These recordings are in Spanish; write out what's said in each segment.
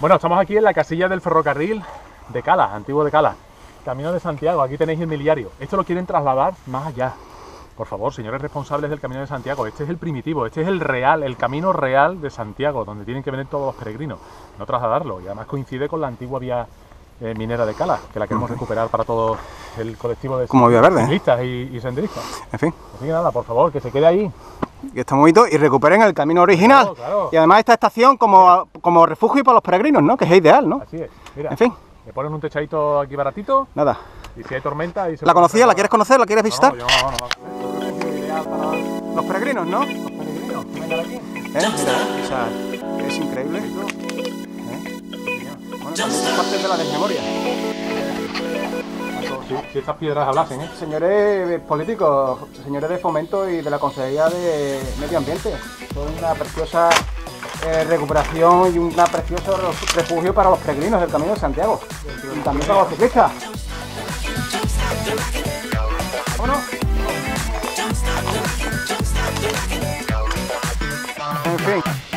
Bueno, estamos aquí en la casilla del ferrocarril de Cala, antiguo de Cala. Camino de Santiago, aquí tenéis el miliario. Esto lo quieren trasladar más allá. Por favor, señores responsables del Camino de Santiago, este es el primitivo, este es el real, el camino real de Santiago, donde tienen que venir todos los peregrinos, no trasladarlo. Y además coincide con la antigua vía eh, minera de Cala, que la queremos recuperar para todo el colectivo de Como vía verde. ciclistas y, y senderistas. En fin, Así que nada, por favor, que se quede ahí. Que está bonito y recuperen el camino original. Claro, claro. Y además esta estación como, como refugio para los peregrinos, ¿no? Que es ideal, ¿no? Así es. Mira, En fin, le ponen un techadito aquí baratito nada. y si hay tormenta... Y se ¿La conocías? ¿La quieres conocer? ¿La quieres visitar? No, yo no, no, los Los peregrinos, ¿no? ¿Eh? peregrinos vengan aquí. Mira, o sea, es increíble. ¿Eh? Bueno, de la desmemoria. Si, si estas piedras hablasen, ¿eh? Señores políticos, señores de fomento y de la Consejería de Medio Ambiente, son una preciosa eh, recuperación y un precioso refugio para los peregrinos del Camino de Santiago y también para los ciclistas. ¿Vámonos? En fin.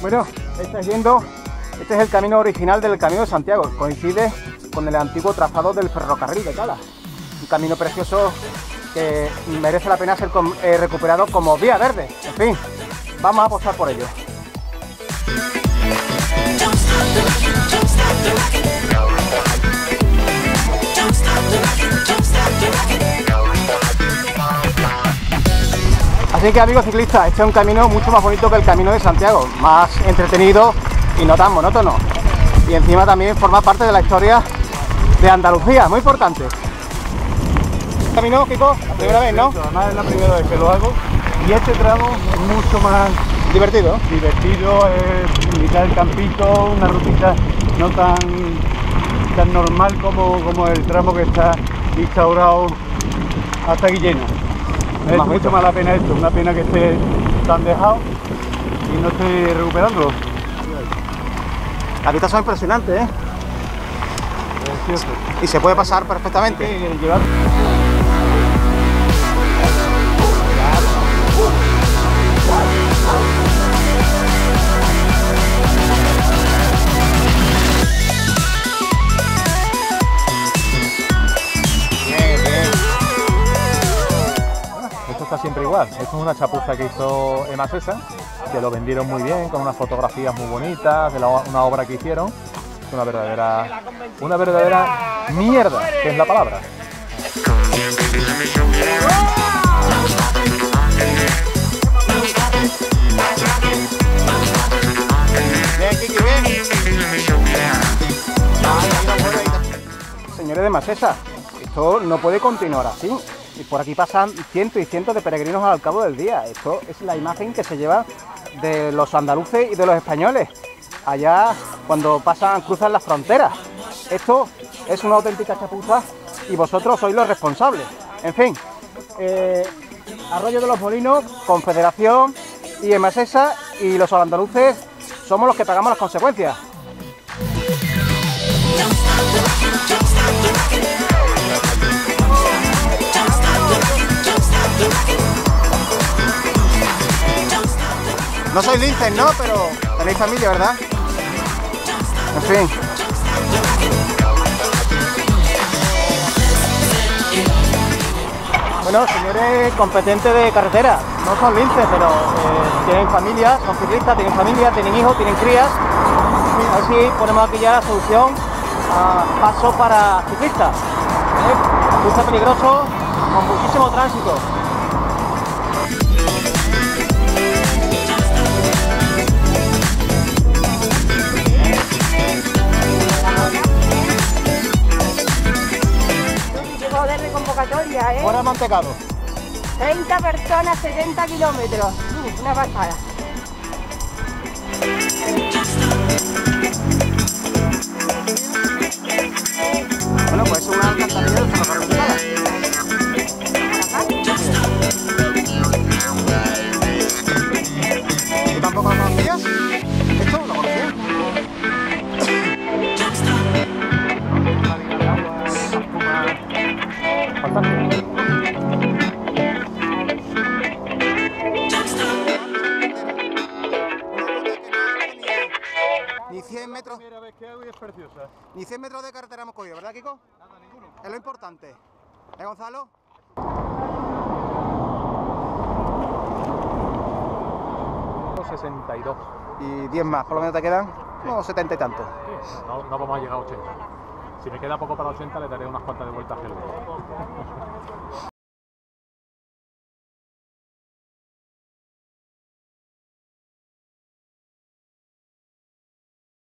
Bueno, estáis viendo, este es el camino original del Camino de Santiago. Coincide con el antiguo trazado del ferrocarril de Cala. Un camino precioso que merece la pena ser eh, recuperado como vía verde. En fin, vamos a apostar por ello. Así que amigos ciclistas, este es un camino mucho más bonito que el camino de Santiago, más entretenido y no tan monótono. Y encima también forma parte de la historia de Andalucía, muy importante. Camino, Kiko, la primera vez, ¿no? Además es la primera vez que lo hago y este tramo es mucho más Divertido. divertido, es mitad del campito, una rutita no tan, tan normal como, como el tramo que está instaurado hasta Guillena. Es Más mucho más la pena esto, una pena que esté tan dejado y no esté recuperándolo. Las vistas son impresionantes, ¿eh? Es cierto. Y se puede pasar perfectamente. Hay que llevar siempre igual. Esto es una chapuza que hizo Emma César, que lo vendieron muy bien, con unas fotografías muy bonitas, de la- una obra que hicieron. Es una verdadera, una verdadera mierda, que es la palabra. Señores de Masesa, esto no puede continuar así. Y por aquí pasan cientos y cientos de peregrinos al cabo del día. Esto es la imagen que se lleva de los andaluces y de los españoles. Allá cuando pasan, cruzan las fronteras. Esto es una auténtica chapuza y vosotros sois los responsables. En fin, eh, Arroyo de los Molinos, Confederación y Emasesa y los andaluces somos los que pagamos las consecuencias. No sois linces, ¿no? Pero tenéis familia, ¿verdad? En fin. Bueno, señores competentes de carretera, no son linces, pero eh, tienen familia, son ciclistas, tienen familia, tienen hijos, tienen crías. A ver si ponemos aquí ya la solución a paso para ciclistas. ¿eh? Peligroso, con muchísimo tránsito. ¿Eh? Fuera Montecado. 30 personas, 70 kilómetros. Una pasada. Ni 100 metros, Primera vez que hago y es preciosa. ni 100 metros de carretera hemos cogido, ¿verdad, Kiko? Nada, ninguno. Es lo importante. ¿Eh, Gonzalo? 62. Y 10 más, por lo menos te quedan unos 70 y tantos. No, no vamos a llegar a 80. Si me queda poco para 80, le daré unas cuantas de vueltas.